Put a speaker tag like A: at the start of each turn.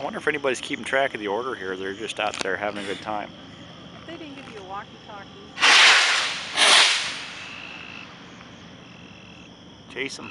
A: I wonder if anybody's keeping track of the order here. They're just out there having a good time.
B: They didn't give you a walkie-talkie.
A: Chase them.